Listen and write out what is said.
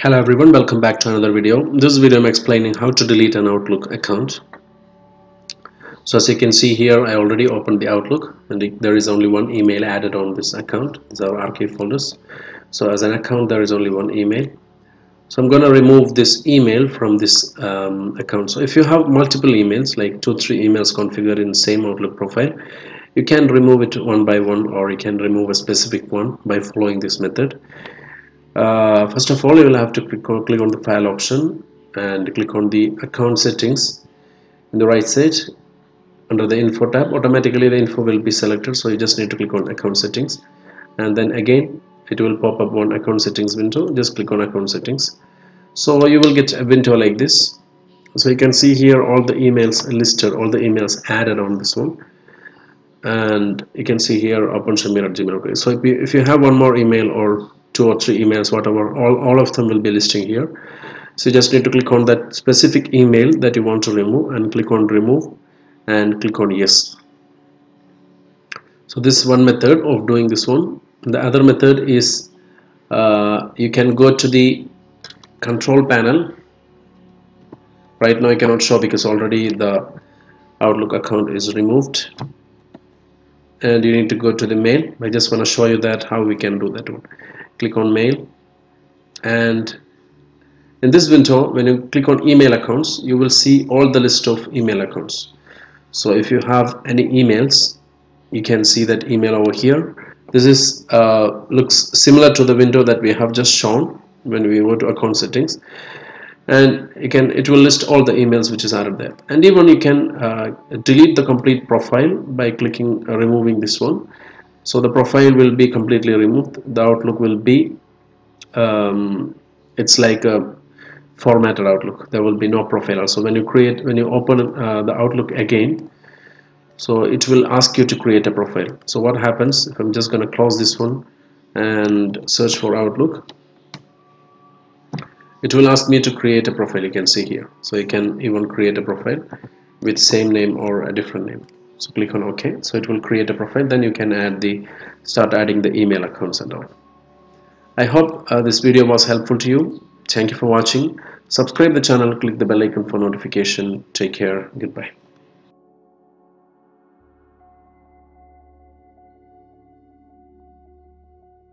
Hello everyone, welcome back to another video. This video I'm explaining how to delete an Outlook account. So as you can see here, I already opened the Outlook and there is only one email added on this account. These are archive folders. So as an account, there is only one email. So I'm going to remove this email from this um, account. So if you have multiple emails, like two, three emails configured in the same Outlook profile, you can remove it one by one or you can remove a specific one by following this method uh, first of all you will have to click on, click on the file option and click on the account settings in the right side. Under the info tab automatically the info will be selected so you just need to click on account settings. And then again it will pop up on account settings window. Just click on account settings. So you will get a window like this. So you can see here all the emails listed all the emails added on this one. And you can see here open shamir at gmail so if you, if you have one more email or two or three emails whatever all, all of them will be listing here. So you just need to click on that specific email that you want to remove and click on remove and click on yes. So this is one method of doing this one. The other method is uh, you can go to the control panel. Right now I cannot show because already the Outlook account is removed. And you need to go to the mail. I just want to show you that how we can do that one click on mail. And in this window when you click on email accounts you will see all the list of email accounts. So if you have any emails you can see that email over here. This is uh, looks similar to the window that we have just shown when we go to account settings. And you can it will list all the emails which is added there. And even you can uh, delete the complete profile by clicking uh, removing this one so the profile will be completely removed. The outlook will be um, it's like a formatted outlook. There will be no profile. So when you create when you open uh, the outlook again so it will ask you to create a profile. So what happens if I'm just going to close this one and search for outlook it will ask me to create a profile. You can see here. So you can even create a profile with same name or a different name so click on ok. So it will create a profile. Then you can add the start adding the email accounts and all. I hope uh, this video was helpful to you. Thank you for watching. Subscribe the channel. Click the bell icon for notification. Take care. Goodbye